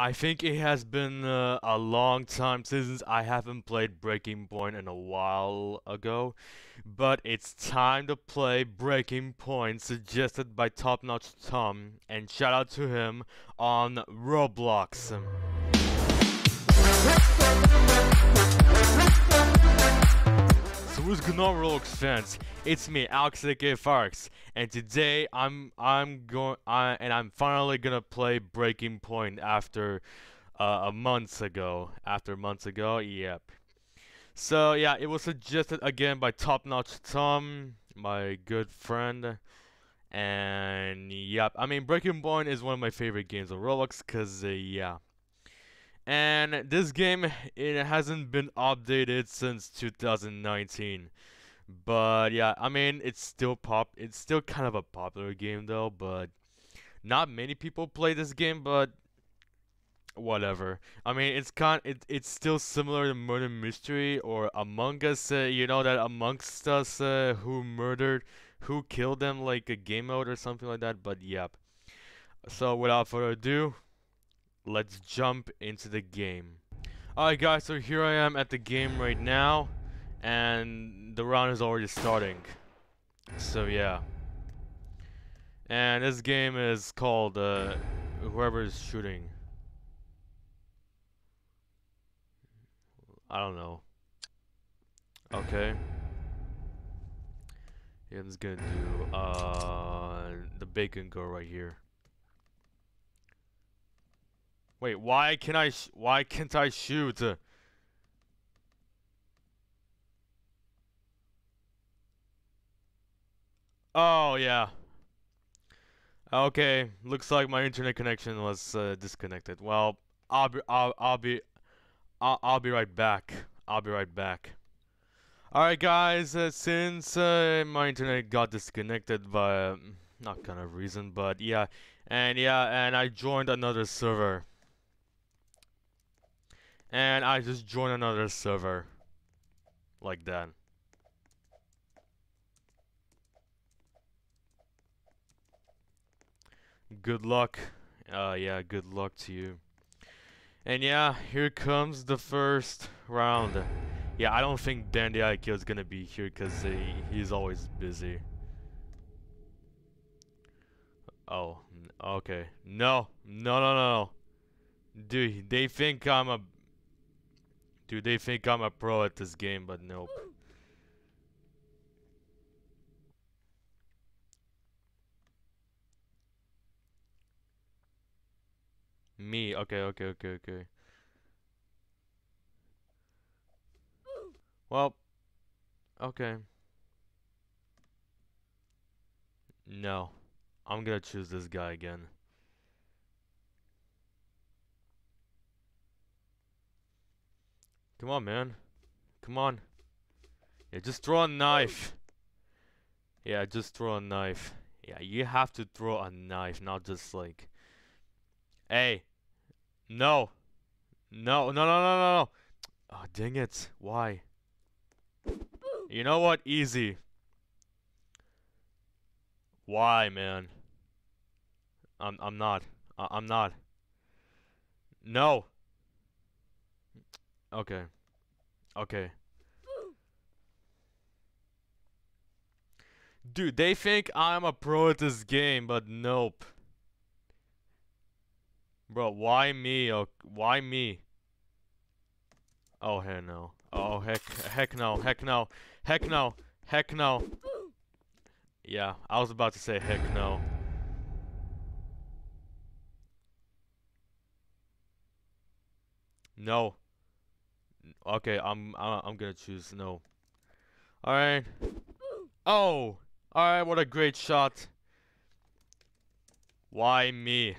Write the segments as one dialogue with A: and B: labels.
A: I think it has been uh, a long time since I haven't played Breaking Point in a while ago, but it's time to play Breaking Point suggested by Top Notch Tom, and shout out to him on Roblox. Going on Roblox fans? It's me, Alex aka Firex, and today I'm I'm going I and I'm finally gonna play Breaking Point after uh, a months ago. After months ago, yep. So yeah, it was suggested again by Top Notch Tom, my good friend. And yep, I mean Breaking Point is one of my favorite games on Roblox cuz uh, yeah. And this game it hasn't been updated since 2019. But yeah, I mean it's still pop it's still kind of a popular game though, but not many people play this game, but whatever. I mean, it's kind it, it's still similar to Murder Mystery or Among Us, uh, you know that Amongst Us uh, who murdered who killed them like a game mode or something like that, but yep. So without further ado, let's jump into the game. Alright guys, so here I am at the game right now, and the round is already starting. So yeah. And this game is called, uh, whoever is shooting. I don't know. Okay. Yeah, I'm just gonna do, uh, the bacon girl right here. Wait, why can I why can't I shoot? Oh, yeah. Okay, looks like my internet connection was uh, disconnected. Well, I'll be I'll, I'll be I'll, I'll be right back. I'll be right back. Alright guys, uh, since uh, my internet got disconnected by not kind of reason, but yeah, and yeah, and I joined another server. And I just joined another server. Like that. Good luck. Uh, yeah, good luck to you. And yeah, here comes the first round. Yeah, I don't think Dandy IQ is gonna be here because he, he's always busy. Oh, okay. No, no, no, no. Dude, they think I'm a Dude, they think I'm a pro at this game, but nope. Me, okay, okay, okay, okay. Well, okay. No. I'm gonna choose this guy again. Come on, man. Come on. Yeah, just throw a knife. Yeah, just throw a knife. Yeah, you have to throw a knife, not just like... Hey. No. No, no, no, no, no, no. Oh, dang it. Why? You know what? Easy. Why, man? I'm I'm not. I I'm not. No. Okay. Okay. Dude, they think I'm a pro at this game, but nope. Bro, why me? Oh, why me? Oh, hell no. Oh, heck, heck no, heck no, heck no, heck no. Yeah, I was about to say heck no. No. Okay, I'm I'm, gonna choose no. All right. Oh, all right. What a great shot. Why me,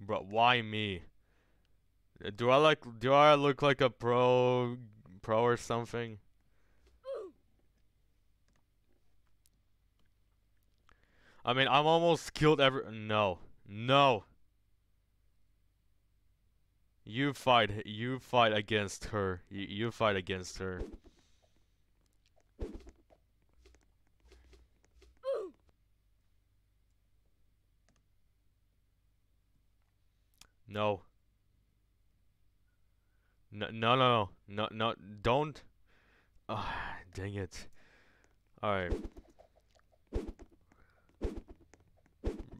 A: bro? Why me? Do I like? Do I look like a pro, pro or something? I mean, I'm almost killed every. No, no. You fight. You fight against her. You, you fight against her. No. No, no, no, no, no, don't. Oh, dang it. Alright.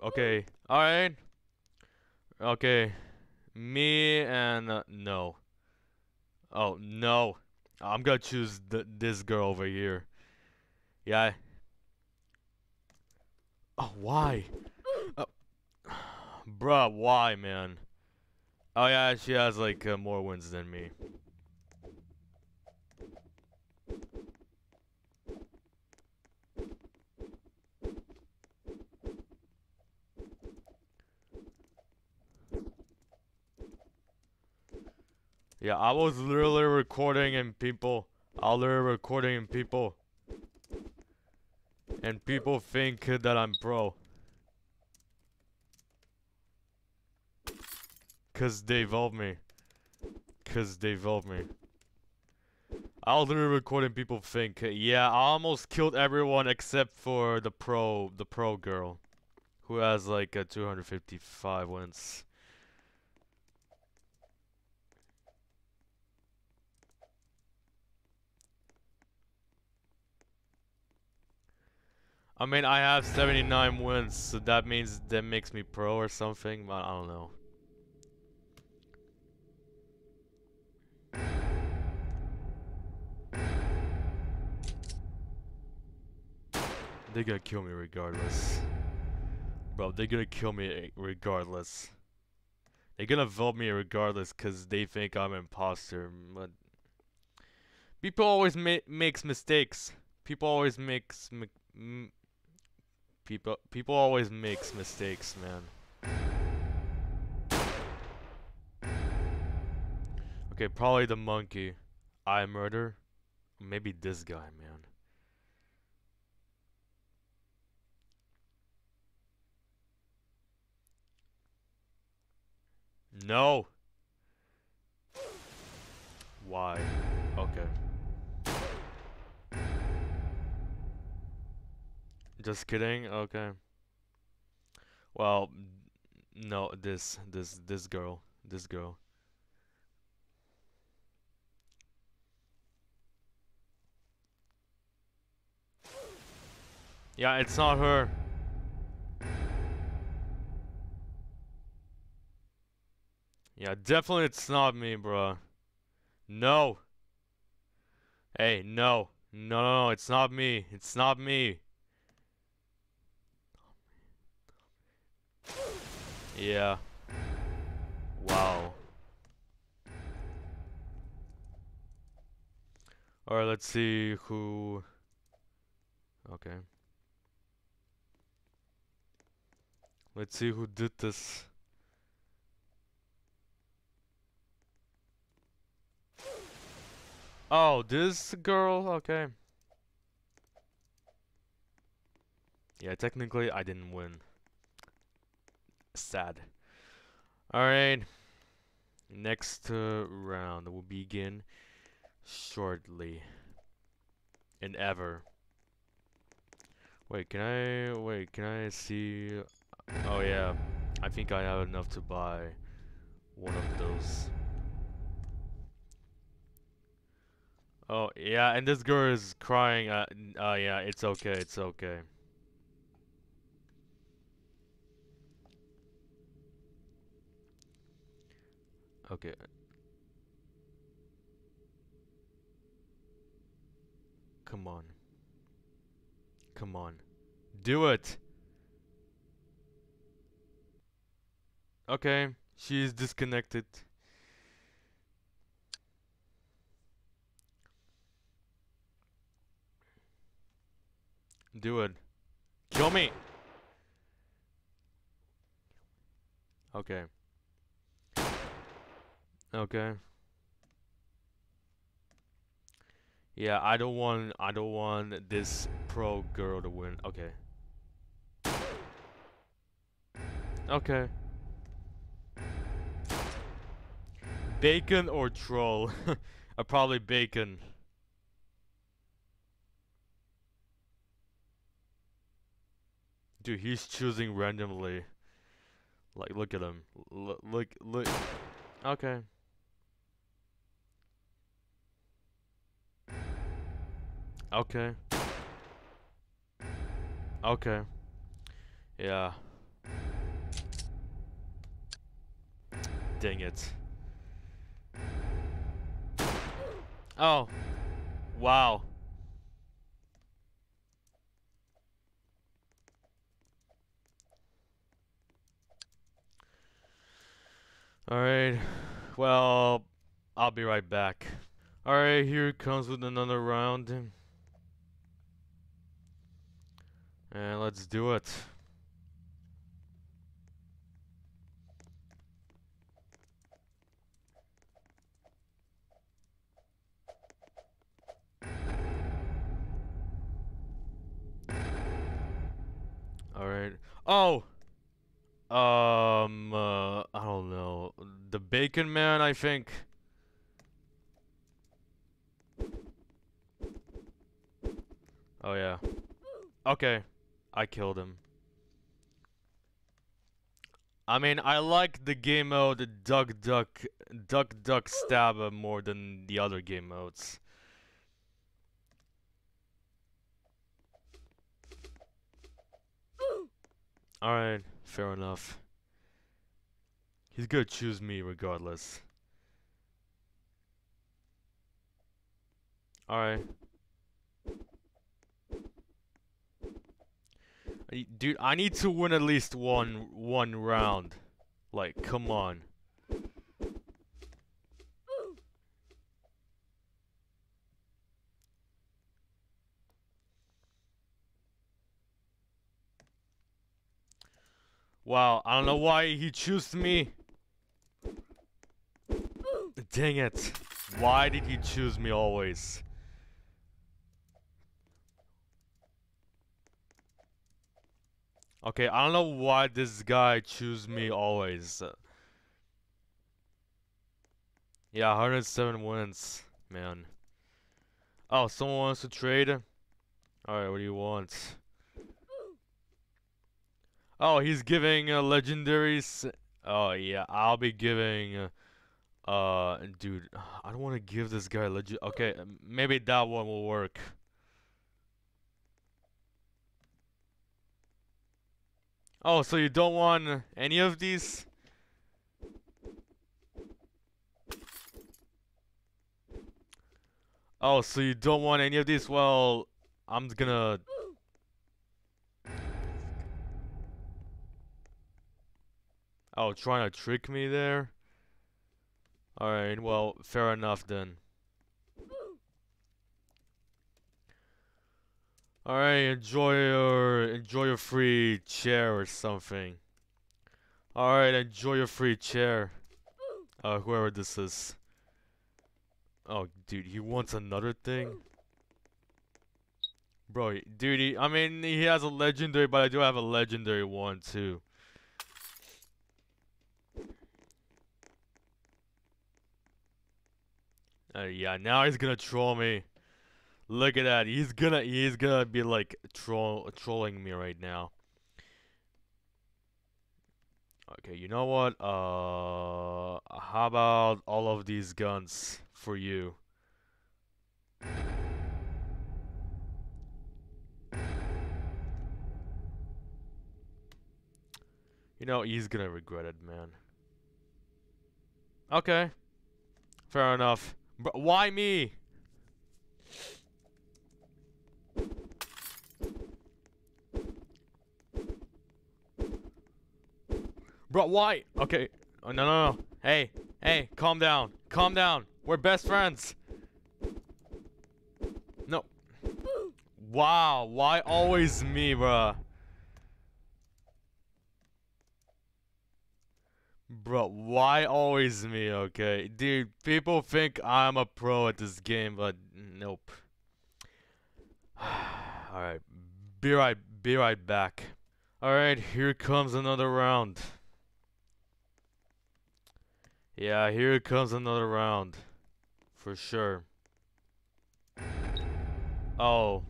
A: Okay, alright. Okay. Me and uh, no. Oh, no. I'm gonna choose th this girl over here. Yeah. Oh, why? Oh. Bruh, why, man? Oh yeah, she has like uh, more wins than me. Yeah, I was literally recording and people, I was literally recording and people, and people think that I'm pro. Cause they evolved me. Cause they evolved me. I was literally recording people think, yeah, I almost killed everyone except for the pro, the pro girl. Who has like a 255 wins. I mean, I have 79 wins, so that means that makes me pro or something, but I don't know. They're gonna kill me regardless. Bro, they're gonna kill me regardless. They're gonna vote me regardless because they think I'm an imposter, but... People always ma makes mistakes. People always makes... people, people always makes mistakes, man. Okay, probably the monkey. I murder. Maybe this guy, man. No. Why? Okay. Just kidding. Okay. Well, no, this, this, this girl, this girl. Yeah, it's not her. Yeah, definitely it's not me, bro. No. Hey, no. No, no, no, it's not me. It's not me. Yeah. Wow. Alright, let's see who... Okay. Let's see who did this. Oh, this girl? Okay. Yeah, technically I didn't win. Sad. Alright. Next uh, round will begin shortly. And ever. Wait, can I... Wait, can I see... Oh yeah. I think I have enough to buy one of those. Oh, yeah, and this girl is crying. Uh, uh, yeah, it's okay, it's okay. Okay. Come on. Come on. Do it! Okay, she's disconnected. Do it. Kill me! Okay. Okay. Yeah, I don't want I don't want this pro girl to win. Okay. Okay. Bacon or troll? uh, probably bacon. Dude, he's choosing randomly. Like, look at him. L look, look. Okay. Okay. Okay. Yeah. Dang it. Oh. Wow. Alright. Well, I'll be right back. Alright, here comes with another round. And let's do it. Alright. Oh! Um, uh, I don't know. The Bacon Man, I think. Oh, yeah. Okay. I killed him. I mean, I like the game mode Duck Duck Duck Duck Stabber more than the other game modes. Alright, fair enough. He's gonna choose me regardless. Alright. Dude, I need to win at least one one round. Like, come on. Wow, I don't know why he chose me. Dang it. Why did he choose me always? Okay, I don't know why this guy choose me always. Yeah, 107 wins, man. Oh, someone wants to trade? Alright, what do you want? Oh, he's giving uh, legendaries. Oh yeah, I'll be giving. Uh, dude, I don't want to give this guy legit. Okay, maybe that one will work. Oh, so you don't want any of these? Oh, so you don't want any of these? Well, I'm gonna Oh, trying to trick me there? Alright, well, fair enough then. Alright, enjoy your enjoy your free chair or something. Alright, enjoy your free chair. Uh, whoever this is. Oh, dude, he wants another thing? Bro, dude, he, I mean, he has a legendary, but I do have a legendary one, too. Uh, yeah, now he's gonna troll me. Look at that. He's gonna he's gonna be like troll trolling me right now. Okay, you know what? Uh, how about all of these guns for you? You know, he's gonna regret it, man. Okay. Fair enough. But why me? Bro, why? Okay. Oh, no, no, no. Hey, hey, calm down. Calm down. We're best friends. No. Wow, why always me, bruh? Bro, why always me, okay? Dude, people think I'm a pro at this game, but nope. Alright, be right, be right back. Alright, here comes another round. Yeah, here comes another round. For sure. Oh.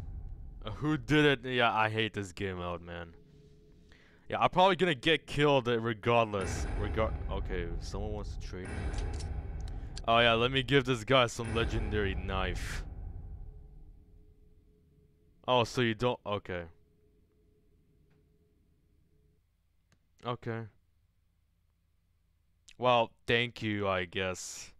A: Who did it? Yeah, I hate this game out, man. Yeah, I'm probably gonna get killed regardless. Regard. Okay, someone wants to trade me. Oh yeah, let me give this guy some legendary knife. Oh, so you don't. Okay. Okay. Well, thank you, I guess.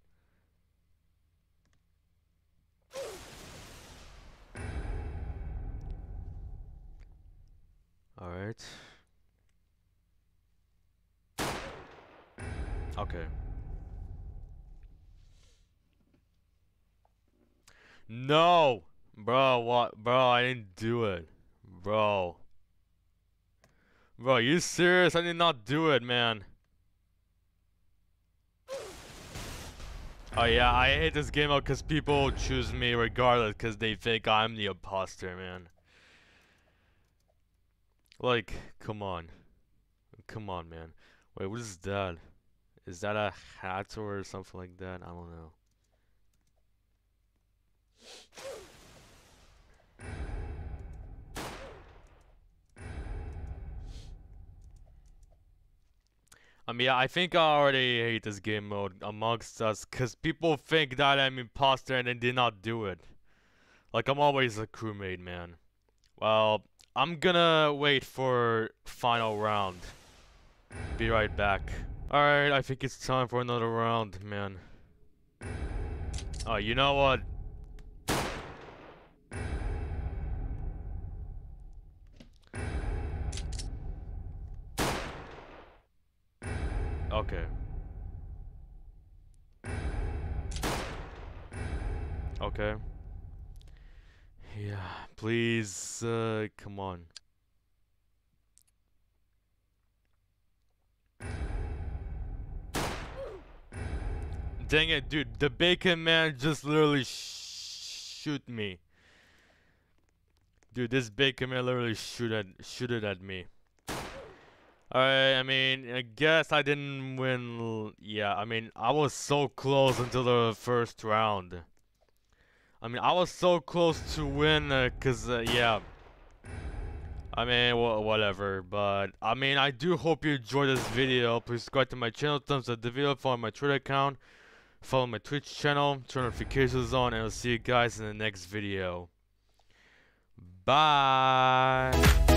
A: Alright. Okay. No! Bro, what? Bro, I didn't do it. Bro. Bro, you serious? I did not do it, man. Oh yeah, I hate this game out because people choose me regardless because they think I'm the imposter, man. Like, come on. Come on, man. Wait, what is that? Is that a hat or something like that? I don't know. I mean, I think I already hate this game mode amongst us, cause people think that I'm imposter and they did not do it. Like, I'm always a crewmate, man. Well, I'm gonna wait for final round. Be right back. Alright, I think it's time for another round, man. Oh, you know what? Okay. Yeah, please, uh, come on. Dang it, dude, the bacon man just literally sh shoot me. Dude, this bacon man literally shoot at shoot it at me. Alright, I mean, I guess I didn't win. Yeah, I mean, I was so close until the first round. I mean, I was so close to win, uh, cause, uh, yeah. I mean, wh whatever, but, I mean, I do hope you enjoyed this video. Please subscribe to my channel, thumbs up the video, follow my Twitter account, follow my Twitch channel, turn notifications on, and I'll see you guys in the next video. Bye!